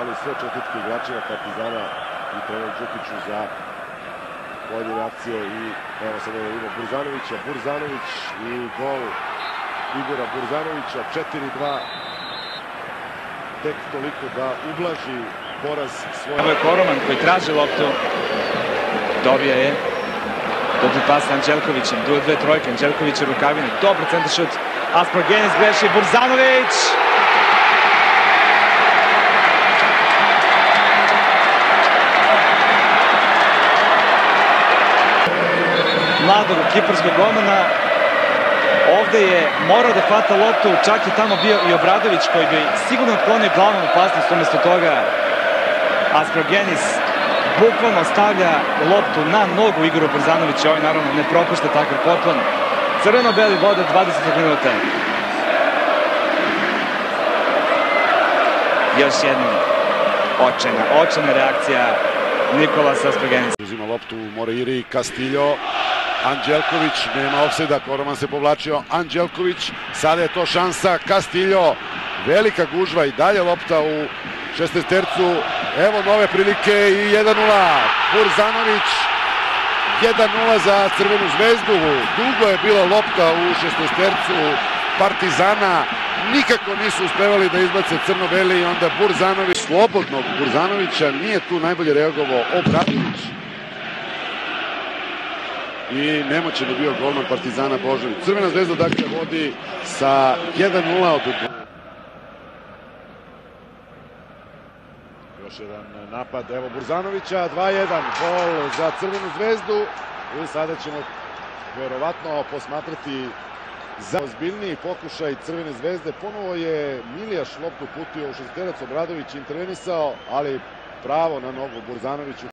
ali sve četvrtke igračima Partizana i trener Đukiću za bolje reakcije i evo sada da vidimo Burzanovića, Burzanović i gol Igora Burzanovića, 4-2, tek toliko da ublaži poraz svoje... Ovo je Koroman koji traži loptu. Dobija je. Dobri pas sa Anđelkovićem. Duje dve trojke. Anđelković je rukavine. Dobar centar šut. Asprogenis greši. Burzanović! Mladog kiparskog golmana. Ovde je morao da hvata loptu, čak je tamo bio i Obradović koji bi sigurno otklonio glavnu opasnost umesto toga Asprogenis bukvalno stavlja loptu na nogu Igoru Brzanovića, ovaj naravno ne propušta takav poklon. Crveno-beli vode 20 minuta. Još jedna očajna, očajna reakcija Nikolasa Asprogenisa. Uzima loptu Moreiri, Castillo, Anđelković, nema ofseda, Koroman se povlačio, Anđelković, sada je to šansa, Castillo, velika gužva i dalje lopta u 16 tercu, evo nove prilike i 1-0, Burzanović, 1-0 za Crvenu zvezdu, dugo je bila lopta u 16 tercu. Partizana, nikako nisu uspevali da izbace crno-beli i onda Burzanović, slobodnog Burzanovića, nije tu najbolje reagovao. Obradović, i nemoćan je bio golman Partizana Božović. Crvena zvezda dakle vodi sa 1-0 od Još jedan napad, evo Burzanovića, 2-1, gol za Crvenu zvezdu i sada ćemo verovatno posmatrati za ozbiljniji pokušaj Crvene zvezde. Ponovo je Milijaš loptu putio u šesterac, Obradović intervenisao, ali pravo na nogu Burzanoviću